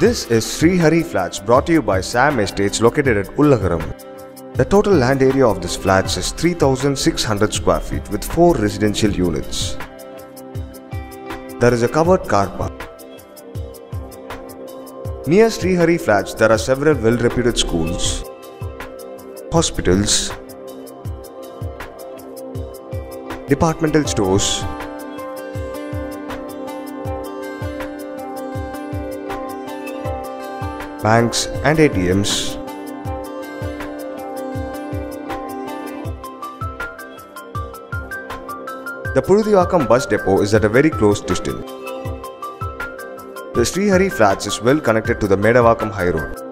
This is Srihari Flats brought to you by Sam Estates located at Ullagaram. The total land area of this flats is 3600 square feet with 4 residential units. There is a covered car park. Near Srihari Flats there are several well-reputed schools, hospitals, departmental stores, banks and ATMs. The Purudivakam bus depot is at a very close distance. The Srihari Flats is well connected to the Medavakam High Road.